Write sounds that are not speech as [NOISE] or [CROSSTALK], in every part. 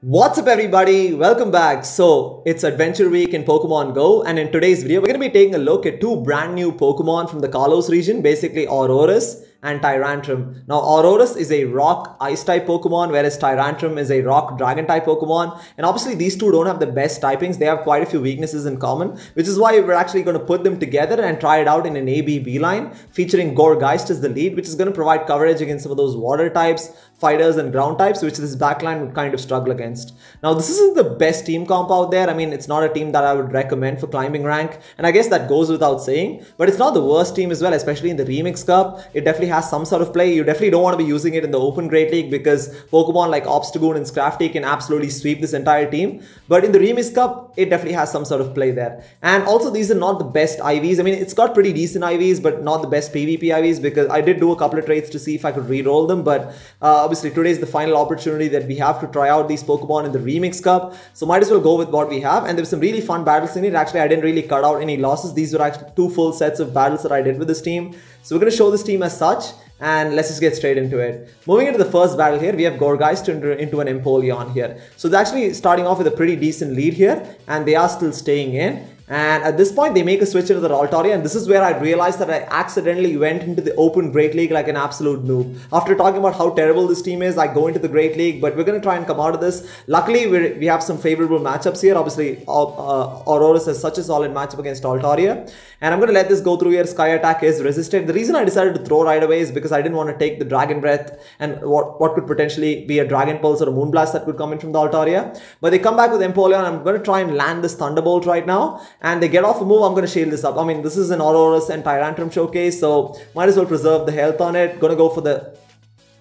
What's up everybody? Welcome back. So it's Adventure Week in Pokemon Go and in today's video we're going to be taking a look at two brand new Pokemon from the Kalos region, basically Aurorus and Tyrantrum. Now Aurorus is a rock ice type Pokemon whereas Tyrantrum is a rock dragon type Pokemon and obviously these two don't have the best typings. They have quite a few weaknesses in common which is why we're actually going to put them together and try it out in an ABB line featuring Gourgeist as the lead which is going to provide coverage against some of those water types, fighters and ground types which this backline would kind of struggle against. Now this isn't the best team comp out there. I mean it's not a team that I would recommend for climbing rank and I guess that goes without saying but it's not the worst team as well especially in the Remix Cup. It definitely has some sort of play. You definitely don't want to be using it in the Open Great League because Pokemon like Obstagoon and Scrafty can absolutely sweep this entire team. But in the Remix Cup, it definitely has some sort of play there. And also, these are not the best IVs. I mean, it's got pretty decent IVs, but not the best PvP IVs because I did do a couple of trades to see if I could re-roll them. But uh, obviously, today is the final opportunity that we have to try out these Pokemon in the Remix Cup. So might as well go with what we have. And there's some really fun battles in it. Actually, I didn't really cut out any losses. These were actually two full sets of battles that I did with this team. So we're going to show this team as such and let's just get straight into it. Moving into the first battle here, we have Gourgeist into, into an Empoleon here. So they're actually starting off with a pretty decent lead here and they are still staying in. And at this point, they make a switch into the Altaria, and this is where I realized that I accidentally went into the Open Great League like an absolute noob. After talking about how terrible this team is, I go into the Great League, but we're going to try and come out of this. Luckily, we we have some favorable matchups here. Obviously, uh, Aurorus has such a solid matchup against Altaria. And I'm going to let this go through here. Sky Attack is resisted. The reason I decided to throw right away is because I didn't want to take the Dragon Breath and what, what could potentially be a Dragon Pulse or a Moonblast that could come in from the Altaria. But they come back with Empoleon. I'm going to try and land this Thunderbolt right now and they get off a move, I'm going to shield this up. I mean, this is an Aurorus and Tyrantrum showcase, so might as well preserve the health on it. Going to go for the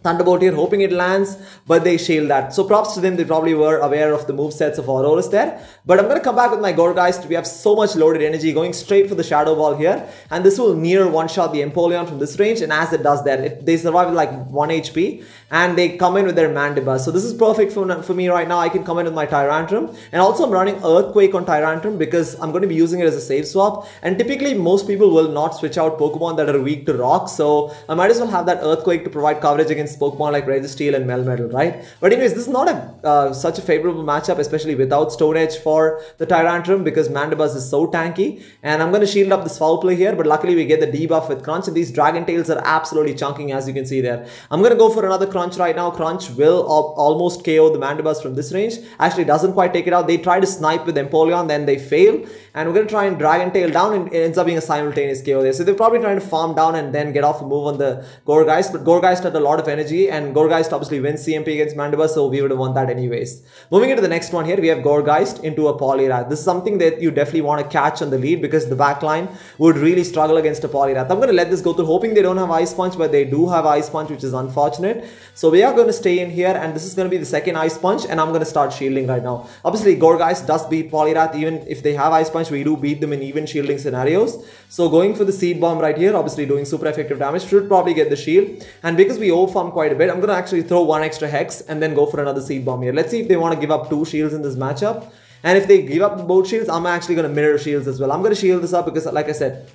Thunderbolt here, hoping it lands, but they shield that. So props to them, they probably were aware of the move sets of Aurorus there. But I'm going to come back with my Gourgeist. We have so much loaded energy going straight for the Shadow Ball here. And this will near one-shot the Empoleon from this range. And as it does that, it, they survive like 1 HP. And they come in with their Mandibuzz. So this is perfect for, for me right now. I can come in with my Tyrantrum. And also I'm running Earthquake on Tyrantrum because I'm going to be using it as a save swap. And typically most people will not switch out Pokemon that are weak to Rock. So I might as well have that Earthquake to provide coverage against Pokemon like Registeel and Melmetal, right? But anyways, this is not a uh, such a favorable matchup, especially without Stone Edge for the Tyrantrum because Mandibuzz is so tanky. And I'm going to shield up this foul play here, but luckily we get the debuff with Crunch and these Dragon Tails are absolutely chunking as you can see there. I'm going to go for another Crunch right now. Crunch will almost KO the Mandibuzz from this range. Actually doesn't quite take it out. They try to snipe with Empoleon, then they fail. And we're going to try and Dragon Tail down and it ends up being a simultaneous KO there. So they're probably trying to farm down and then get off a move on the Gourgeist. But Gourgeist had a lot of energy and Gourgeist obviously wins CMP against Mandibuzz, so we would have won that anyways. Moving into the next one here, we have Gourgeist into a Poliwrath. This is something that you definitely want to catch on the lead because the backline would really struggle against a Poliwrath. I'm going to let this go through, hoping they don't have Ice Punch, but they do have Ice Punch, which is unfortunate. So we are going to stay in here, and this is going to be the second Ice Punch, and I'm going to start shielding right now. Obviously, Gourgeist does beat Poliwrath even if they have Ice Punch, we do beat them in even shielding scenarios. So going for the Seed Bomb right here, obviously doing super effective damage, should probably get the shield. And because we overfarm quite a bit, I'm going to actually throw one extra Hex and then go for another Seed Bomb here. Let's see if they want to give up two shields in this matchup. And if they give up both shields, I'm actually going to mirror shields as well. I'm going to shield this up because like I said,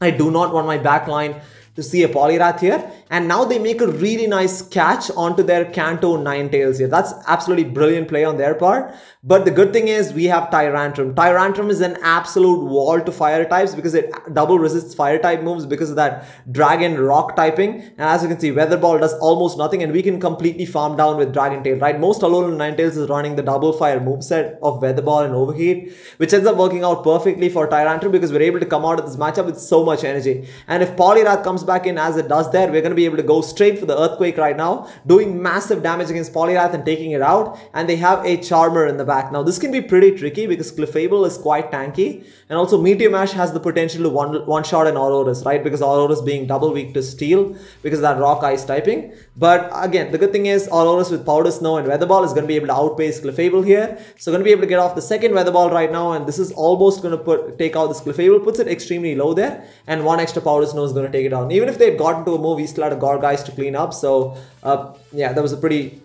I do not want my backline to see a Poliwrath here. And now they make a really nice catch onto their Kanto Ninetales here. That's absolutely brilliant play on their part. But the good thing is we have Tyrantrum. Tyrantrum is an absolute wall to fire types because it double resists fire type moves because of that dragon rock typing. And as you can see, Weather Ball does almost nothing and we can completely farm down with Dragon Tail, right? Most Alolan Ninetales is running the double fire moveset of Weather Ball and Overheat, which ends up working out perfectly for Tyrantrum because we're able to come out of this matchup with so much energy. And if Poliwrath comes back in as it does there, we're going to be able to go straight for the Earthquake right now, doing massive damage against Poliwrath and taking it out. And they have a Charmer in the back. Now, this can be pretty tricky because Clefable is quite tanky. And also, Meteor Mash has the potential to one, one shot an Aurorus, right? Because Aurorus being double weak to Steel because that Rock Ice typing. But again, the good thing is Aurorus with Powder Snow and Weather Ball is going to be able to outpace Clefable here. So, going to be able to get off the second Weather Ball right now. And this is almost going to put take out this Clefable, puts it extremely low there. And one extra Powder Snow is going to take it Even if they had gotten to a move, he still had a Gourgeist to clean up. So, uh, yeah, that was a pretty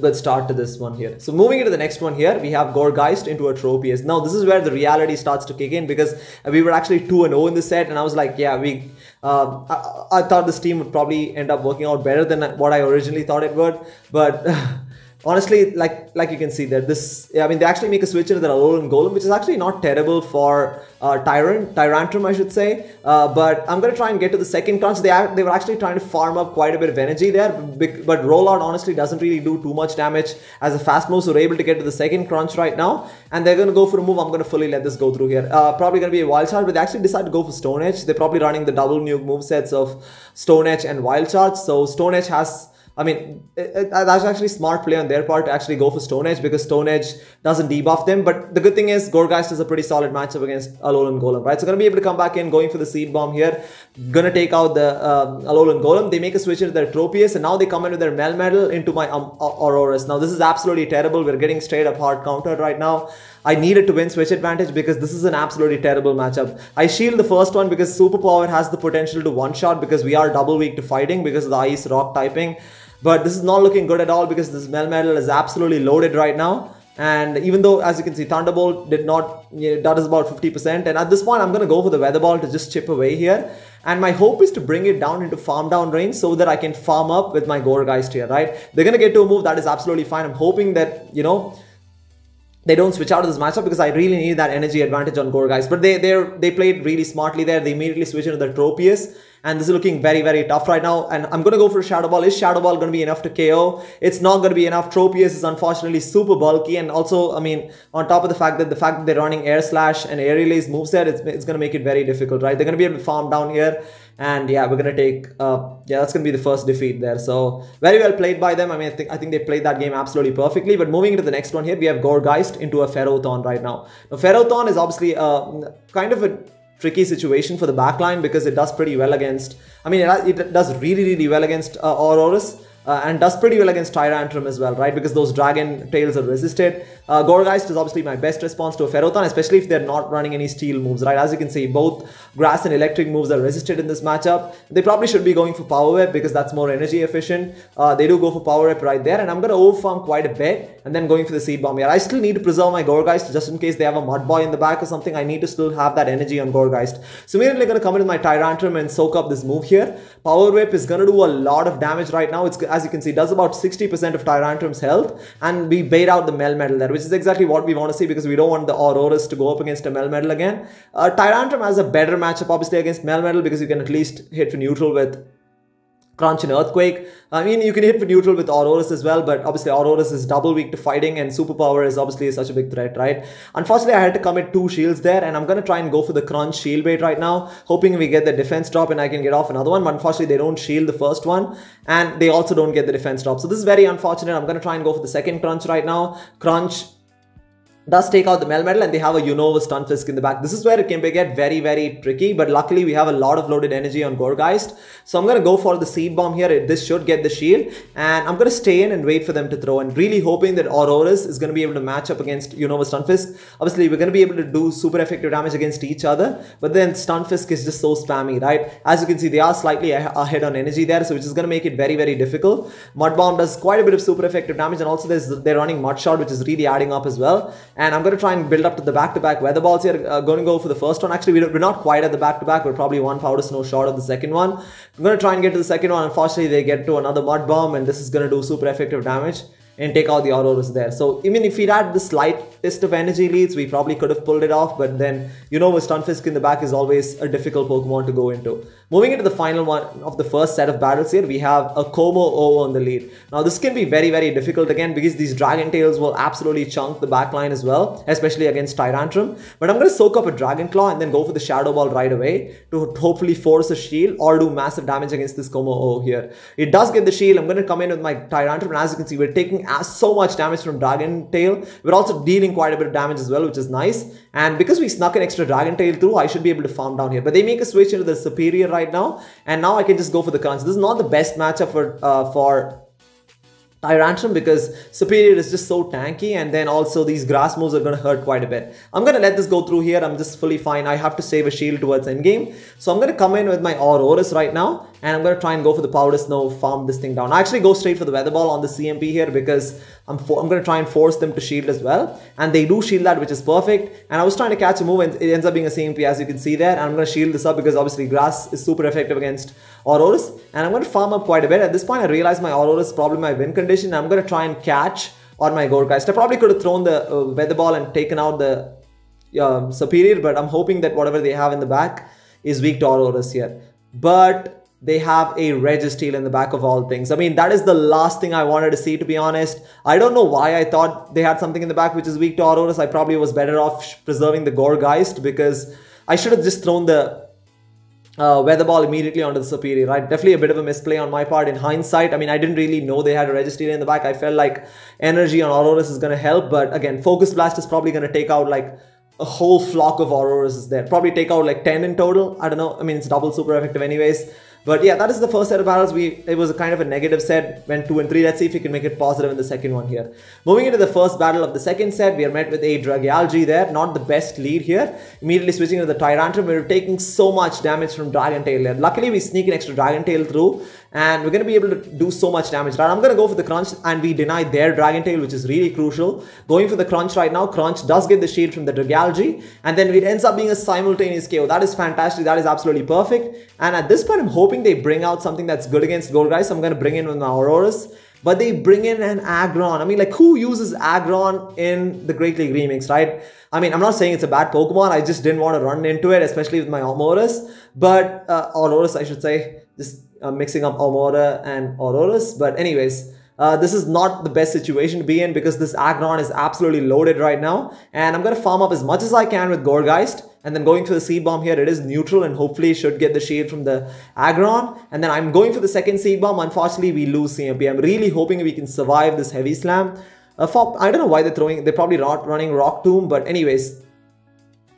good start to this one here. So moving into the next one here, we have Gourgeist into a Tropius. Now this is where the reality starts to kick in because we were actually 2 and 0 in the set and I was like, yeah, we uh, I, I, thought this team would probably end up working out better than what I originally thought it would. But [LAUGHS] honestly, like like you can see that this, I mean, they actually make a switch into the Alolan Golem, which is actually not terrible for uh, Tyrant, Tyrantrum, I should say. Uh, but I'm going to try and get to the second crunch. They, they were actually trying to farm up quite a bit of energy there, but Rollout honestly doesn't really do too much damage as a fast move, so we're able to get to the second crunch right now. And they're going to go for a move. I'm to fully let this go through here. Uh, probably going to be a Wild Charge, but they actually decide to go for Stone Edge. They're probably running the double nuke move sets of Stone Edge and Wild Charge. So Stone Edge has I mean, it, that's actually smart play on their part to actually go for Stone Edge because Stone Edge doesn't debuff them. But the good thing is Gourgeist is a pretty solid matchup against Alolan Golem, right? So going to be able to come back in, going for the Seed Bomb here. Gonna take out the uh, Alolan Golem. They make a switch into their Tropius and now they come in with their Melmetal into my um, Aurorus. Now this is absolutely terrible. We're getting straight up hard countered right now. I needed to win switch advantage because this is an absolutely terrible matchup. I shield the first one because Superpower has the potential to one-shot because we are double weak to fighting because of the Ice Rock typing. But this is not looking good at all because this Melmetal is absolutely loaded right now. And even though, as you can see, Thunderbolt did not, you know, that is about 50%. And at this point, I'm going to go for the Weather Ball to just chip away here. And my hope is to bring it down into farm down range so that I can farm up with my Gourgeist here, right? They're going to get to a move that is absolutely fine. I'm hoping that, you know, they don't switch out of this matchup because I really need that energy advantage on Gourgeist. But they they they played really smartly there. They immediately switched into the Tropius and this is looking very, very tough right now. And I'm going to go for Shadow Ball. Is Shadow Ball going to be enough to KO? It's not going to be enough. Tropius is unfortunately super bulky. And also, I mean, on top of the fact that the fact that they're running Air Slash and Aerial Ace moveset, it's, it's going to make it very difficult, right? They're going to be able to farm down here. And yeah, we're going to take, uh, yeah, that's going to be the first defeat there. So very well played by them. I mean, I think, I think they played that game absolutely perfectly. But moving into the next one here, we have Gourgeist into a Ferrothorn right now. Now, Ferrothorn is obviously uh, kind of a tricky situation for the backline because it does pretty well against, I mean, it, it does really, really well against uh, Aurorus uh, and does pretty well against Tyrantrum as well, right? Because those Dragon Tails are resisted. Uh, Gourgeist is obviously my best response to a Ferrothorn, especially if they're not running any steel moves, right? As you can see, both grass and electric moves are resisted in this matchup. They probably should be going for Power Whip because that's more energy efficient. Uh, they do go for Power Whip right there, and I'm going to overfarm quite a bit and then going for the Seed Bomb here. I still need to preserve my Gourgeist just in case they have a Mud Boy in the back or something. I need to still have that energy on Gourgeist. So immediately going to come in with my Tyrantrum and soak up this move here. Power Whip is going to do a lot of damage right now. It's As you can see, does about 60% of Tyrantrum's health and we bait out the Melmetal there, which is exactly what we want to see because we don't want the Aurorus to go up against a Melmetal again. Uh, Tyrantrum has a better matchup obviously against Melmetal because you can at least hit for neutral with Crunch and Earthquake. I mean, you can hit for neutral with Aurorus as well, but obviously Aurorus is double weak to fighting and Superpower is obviously such a big threat, right? Unfortunately, I had to commit two shields there and I'm going to try and go for the Crunch shield bait right now, hoping we get the defense drop and I can get off another one. But unfortunately, they don't shield the first one and they also don't get the defense drop. So this is very unfortunate. I'm going to try and go for the second Crunch right now. Crunch does take out the Melmetal and they have a Unova Stunfisk in the back. This is where it can get very, very tricky, but luckily we have a lot of loaded energy on Gourgeist. So I'm going to go for the Seed Bomb here. This should get the shield and I'm going to stay in and wait for them to throw and really hoping that Aurorus is going to be able to match up against Unova Stunfisk. Obviously, we're going to be able to do super effective damage against each other, but then Stunfisk is just so spammy, right? As you can see, they are slightly ahead on energy there, so which is going to make it very, very difficult. Mud Bomb does quite a bit of super effective damage and also they're running Mud Shot, which is really adding up as well. And I'm going to try and build up to the back-to-back weather balls here. Uh, going to go for the first one. Actually, we're not quite at the back-to-back. We're probably one powder snow short of the second one. I'm going to try and get to the second one. Unfortunately, they get to another mud bomb and this is going to do super effective damage and take out the Aurorus there. So even if we had the slightest of energy leads, we probably could have pulled it off. But then, you know, with Stunfisk in the back is always a difficult Pokemon to go into. Moving into the final one of the first set of battles here, we have a Kommo-o on the lead. Now this can be very, very difficult again because these Dragon Tails will absolutely chunk the backline as well, especially against Tyrantrum. But I'm going to soak up a Dragon Claw and then go for the Shadow Ball right away to hopefully force a shield or do massive damage against this Kommo-o here. It does get the shield. I'm going to come in with my Tyrantrum and as you can see, we're taking so much damage from Dragon Tail. We're also dealing quite a bit of damage as well, which is nice. And because we snuck an extra Dragon Tail through, I should be able to farm down here. But they make a switch into the Serperior right now. And now I can just go for the Crunch. This is not the best matchup for, uh, for Tyrantrum because Serperior is just so tanky and then also these grass moves are going to hurt quite a bit. I'm going to let this go through here. I'm just fully fine. I have to save a shield towards endgame. So I'm going to come in with my Aurorus right now and I'm going to try and go for the powder snow, farm this thing down. I actually go straight for the weather ball on the CMP here because I'm, I'm going to try and force them to shield as well. And they do shield that, which is perfect. And I was trying to catch a move and it ends up being a CMP as you can see there. And I'm going to shield this up because obviously grass is super effective against Aurorus. And I'm going to farm up quite a bit. At this point, I realize my Aurorus is probably my win condition. I'm going to try and catch on my Gourgeist. I probably could have thrown the uh, weather ball and taken out the uh, Serperior, but I'm hoping that whatever they have in the back is weak to Aurorus here. But they have a Registeel in the back of all things. I mean, that is the last thing I wanted to see, to be honest. I don't know why I thought they had something in the back which is weak to Aurorus. I probably was better off preserving the Gourgeist because I should have just thrown the uh, weather ball immediately onto the Serperior, right? Definitely a bit of a misplay on my part in hindsight. I mean, I didn't really know they had a Registeel in the back. I felt like energy on Aurorus is going to help, but again, Focus Blast is probably going to take out like a whole flock of Aurorus is there. Probably take out like 10 in total. I don't know. I mean, it's double super effective anyways. But yeah, that is the first set of battles. We It was a kind of a negative set, went 2 and 3. Let's see if we can make it positive in the second one here. Moving into the first battle of the second set, we are met with a Dragalge there. Not the best lead here. Immediately switching to the Tyrantrum. We are taking so much damage from Dragon Tail there. Luckily, we sneak an extra Dragon Tail through and we're going to be able to do so much damage. Right? I'm going to go for the crunch and we deny their Dragon Tail, which is really crucial. Going for the crunch right now. Crunch does get the shield from the Dragalge and then it ends up being a simultaneous KO. That is fantastic. That is absolutely perfect. And at this point, I'm hoping they bring out something that's good against Gourgeist. So I'm going to bring in an my Aurorus but they bring in an Aggron. I mean, like, who uses Aggron in the Great League Remix, right? I mean, I'm not saying it's a bad Pokemon. I just didn't want to run into it, especially with my Aurorus. But, uh, Aurorus, I should say. Just uh, mixing up Amaura and Aurorus. But anyways, uh, this is not the best situation to be in because this Aggron is absolutely loaded right now. And I'm going to farm up as much as I can with Gourgeist. And then going for the Seed Bomb here, it is neutral and hopefully should get the shade from the Aggron. And then I'm going for the second Seed Bomb. Unfortunately, we lose CMP. I'm really hoping we can survive this Heavy Slam. Uh, for, I don't know why they're throwing, they're probably not running Rock Tomb. But anyways,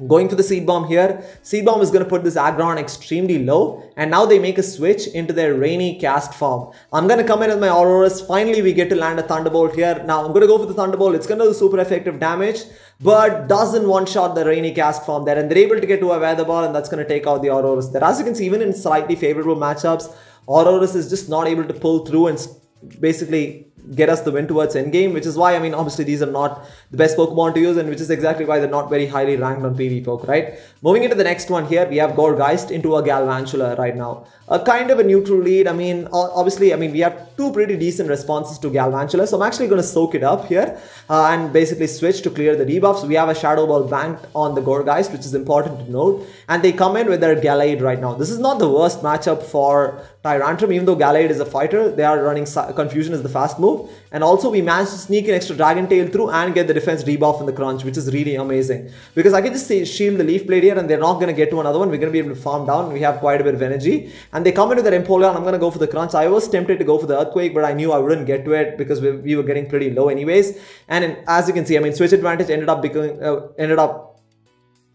Going for the seed bomb here. Seed bomb is going to put this Aggron extremely low. And now they make a switch into their rainy Castform. I'm going to come in with my Aurorus. Finally, we get to land a Thunderbolt here. Now, I'm going to go for the Thunderbolt. It's going to do super effective damage. But doesn't one-shot the rainy Castform there. And they're able to get to a weather ball. And that's going to take out the Aurorus there. As you can see, even in slightly favorable matchups, Aurorus is just not able to pull through and basically get us the win towards endgame, which is why, I mean, obviously these are not the best Pokemon to use and which is exactly why they're not very highly ranked on PvPoke, right? Moving into the next one here, we have Gourgeist into a Galvantula right now. A kind of a neutral lead. I mean, obviously, I mean, we have two pretty decent responses to Galvantula, so I'm actually going to soak it up here uh, and basically switch to clear the debuffs. We have a Shadow Ball banked on the Gourgeist, which is important to note, and they come in with their Gallade right now. This is not the worst matchup for Tyrantrum, even though Gallade is a fighter, they are running Confusion as the fast move. And also we managed to sneak an extra Dragon Tail through and get the defense debuff in the crunch, which is really amazing. Because I can just shield the Leaf Blade here and they're not going to get to another one. We're going to be able to farm down. We have quite a bit of energy. And they come into their Empoleon. I'm going to go for the crunch. I was tempted to go for the Earthquake, but I knew I wouldn't get to it because we, we were getting pretty low anyways. And in, as you can see, I mean, Switch Advantage ended up becoming, uh, ended up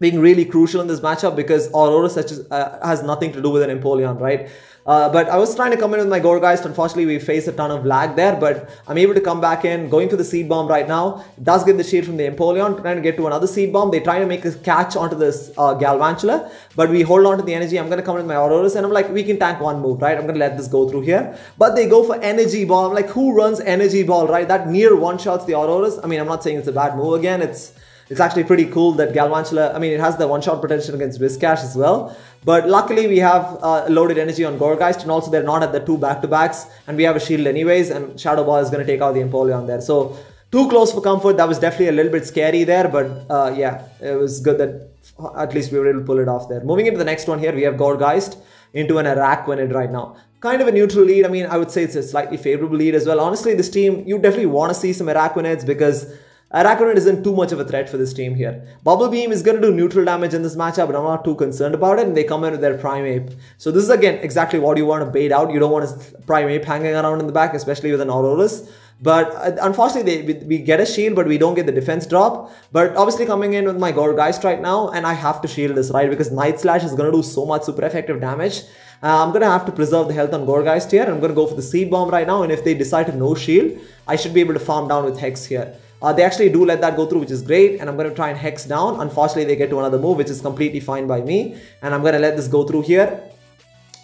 being really crucial in this matchup because Aurora such as, uh, has nothing to do with an Empoleon, right? Uh, but I was trying to come in with my Gourgeist. Unfortunately, we faced a ton of lag there, but I'm able to come back in, going for the Seed Bomb right now. Does get the shield from the Empoleon, trying to get to another Seed Bomb. They try to make a catch onto this uh, Galvantula, but we hold on to the energy. I'm going to come in with my Aurorus, and I'm like, we can tank one move, right? I'm going to let this go through here. But they go for Energy Ball. I'm like, who runs Energy Ball, right? That near one-shots the Aurorus. I mean, I'm not saying it's a bad move again. It's it's actually pretty cool that Galvantula, I mean, it has the one-shot potential against Whiscash as well. But luckily, we have uh, loaded energy on Gourgeist, and also they're not at the two back-to-backs, and we have a shield anyways, and Shadow Ball is going to take out the Empoleon there. So, too close for comfort. That was definitely a little bit scary there, but uh, yeah, it was good that at least we were able to pull it off there. Moving into the next one here, we have Gourgeist into an Araquanid right now. Kind of a neutral lead. I mean, I would say it's a slightly favorable lead as well. Honestly, this team, you definitely want to see some Araquanids because Araquanid isn't too much of a threat for this team here. Bubble Beam is going to do neutral damage in this matchup, but I'm not too concerned about it. And they come in with their Primeape. So this is again exactly what you want to bait out. You don't want a Primeape hanging around in the back, especially with an Aurorus. But uh, unfortunately, they, we, get a shield, but we don't get the defense drop. But obviously coming in with my Gourgeist right now, and I have to shield this, right? Because Night Slash is going to do so much super effective damage. Uh, I'm going to have to preserve the health on Gourgeist here. I'm going to go for the Seed Bomb right now. And if they decide to no shield, I should be able to farm down with Hex here. Uh, they actually do let that go through, which is great. And I'm going to try and hex down. Unfortunately, they get to another move, which is completely fine by me. And I'm going to let this go through here.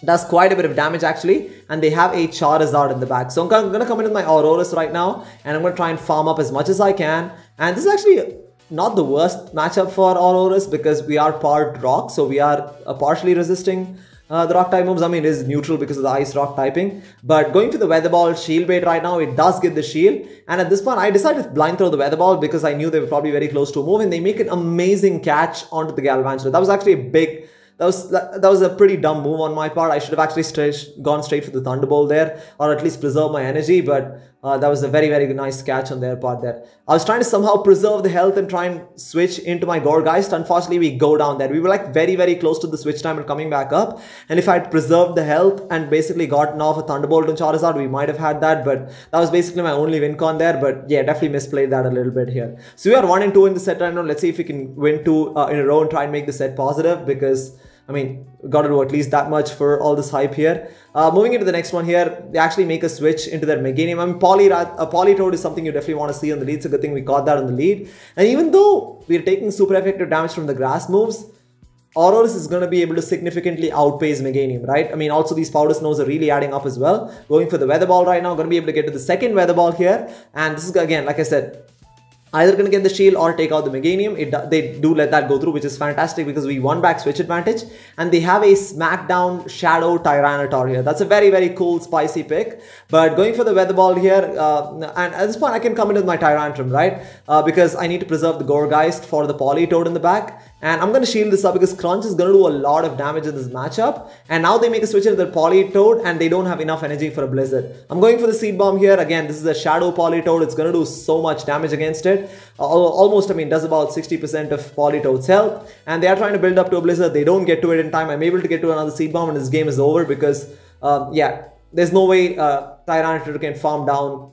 does quite a bit of damage actually and they have a Charizard in the back. So I'm going to come in with my Aurorus right now and I'm going to try and farm up as much as I can and this is actually not the worst matchup for Aurorus because we are part rock so we are uh, partially resisting uh, the rock type moves, I mean, is neutral because of the ice rock typing. But going for the weather ball shield bait right now, it does get the shield. And at this point, I decided to blind throw the weather ball because I knew they were probably very close to a move. And they make an amazing catch onto the Galvantula. That was actually a big that was that, was a pretty dumb move on my part. I should have actually straight, gone straight for the Thunderbolt there, or at least preserve my energy. But uh, that was a very very nice catch on their part there. I was trying to somehow preserve the health and try and switch into my Gourgeist. Unfortunately, we go down there. We were like very very close to the switch time and coming back up. And if I had preserved the health and basically gotten off a Thunderbolt on Charizard, we might have had that. But that was basically my only win con there. But yeah, definitely misplayed that a little bit here. So we are one and two in the set right now. Let's see if we can win two uh, in a row and try and make the set positive because I mean, got to do at least that much for all this hype here. Uh, moving into the next one here, they actually make a switch into their Meganium. I mean, Poly, uh, Politoed is something you definitely want to see on the lead. It's a good thing we got that on the lead. And even though we're taking super effective damage from the grass moves, Aurorus is going to be able to significantly outpace Meganium, right? I mean, also these powder snows are really adding up as well. Going for the weather ball right now, going to be able to get to the second weather ball here. And this is, again, like I said, either going to get the shield or take out the Meganium. It, they do let that go through, which is fantastic because we won back switch advantage. And they have a Smackdown Shadow Tyranitar here. That's a very, very cool, spicy pick. But going for the Weather Ball here, uh, and at this point I can come in with my Tyrantrum, right? Uh, because I need to preserve the Gourgeist for the Politoed in the back. And I'm going to shield this up because Crunch is going to do a lot of damage in this matchup. And now they make a switch into their Politoed and they don't have enough energy for a Blizzard. I'm going for the Seed Bomb here. Again, this is a Shadow Politoed. It's going to do so much damage against it. Almost, I mean, does about 60% of Politoed's health. And they are trying to build up to a Blizzard. They don't get to it in time. I'm able to get to another Seed Bomb and this game is over because, uh, yeah, there's no way uh, Tyranitar can farm down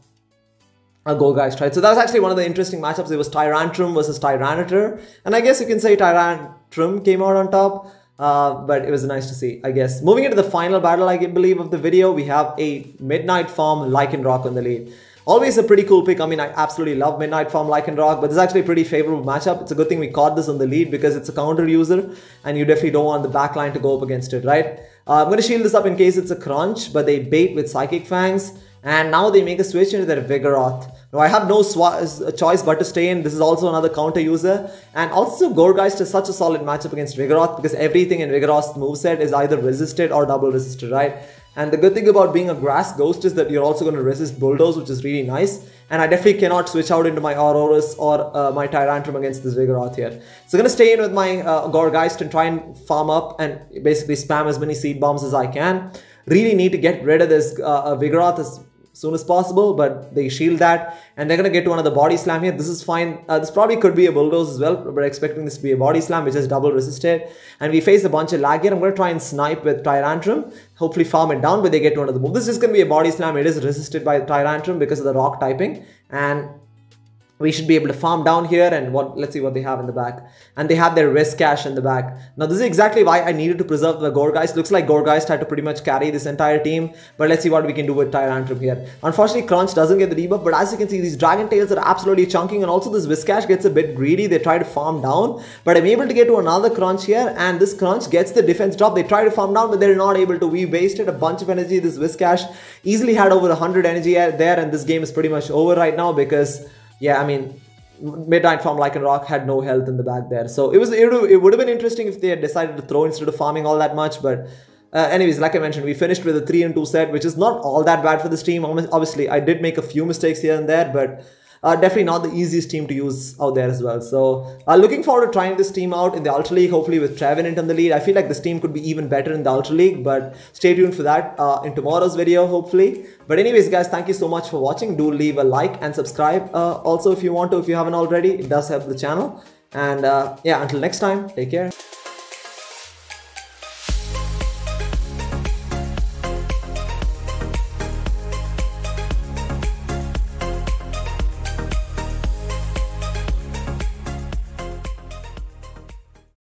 a Gourgeist, right? So that was actually one of the interesting matchups. It was Tyrantrum versus Tyranitar. And I guess you can say Tyrantrum came out on top. Uh, but it was nice to see, I guess. Moving into the final battle, I believe, of the video, we have a Midnight Form Lycanroc on the lead. Always a pretty cool pick. I mean, I absolutely love Midnight Form Lycanroc, but this is actually a pretty favorable matchup. It's a good thing we caught this on the lead because it's a counter user, and you definitely don't want the backline to go up against it, right? Uh, I'm going to shield this up in case it's a crunch, but they bait with Psychic Fangs, and now they make a switch into their Vigoroth. Now I have no choice but to stay in. This is also another counter user. And also Gourgeist is such a solid matchup against Vigoroth because everything in Vigoroth's moveset is either resisted or double resisted, right? And the good thing about being a grass ghost is that you're also going to resist bulldoze, which is really nice. And I definitely cannot switch out into my Aurorus or uh, my Tyrantrum against this Vigoroth here. So I'm going to stay in with my uh, Gourgeist and try and farm up and basically spam as many seed bombs as I can. Really need to get rid of this uh, Vigoroth as soon as possible, but they shield that and they're going to get to another body slam here. This is fine. Uh, this probably could be a bulldoze as well, but expecting this to be a body slam, which is double resisted. And we face a bunch of lag here. I'm going to try and snipe with Tyrantrum, hopefully farm it down, but they get to another move. This is going to be a body slam. It is resisted by Tyrantrum because of the rock typing. And we should be able to farm down here and what let's see what they have in the back. And they have their Whiscash in the back. Now this is exactly why i needed to preserve the Gourgeist looks like Gourgeist had to pretty much carry this entire team. But let's see what we can do with tyrantrum here. Unfortunately crunch doesn't get the debuff but as you can see these dragon tails are absolutely chunking and also this Whiscash gets a bit greedy. They try to farm down but i'm able to get to another crunch here and this crunch gets the defense drop. They try to farm down but they're not able to. We wasted a bunch of energy. This Whiscash easily had over 100 energy there and this game is pretty much over right now because yeah, I mean, Midnight Form Lycanroc had no health in the back there. So it was it would have been interesting if they had decided to throw instead of farming all that much. But uh, anyways, like I mentioned, we finished with a 3 and 2 set, which is not all that bad for this team. Obviously, I did make a few mistakes here and there, but uh, definitely not the easiest team to use out there as well. So uh, looking forward to trying this team out in the Ultra League, hopefully with Trevenant in the lead. I feel like this team could be even better in the Ultra League, but stay tuned for that uh, in tomorrow's video, hopefully. But anyways, guys, thank you so much for watching. Do leave a like and subscribe uh, also if you want to, if you haven't already. It does help the channel. And uh, yeah, until next time, take care.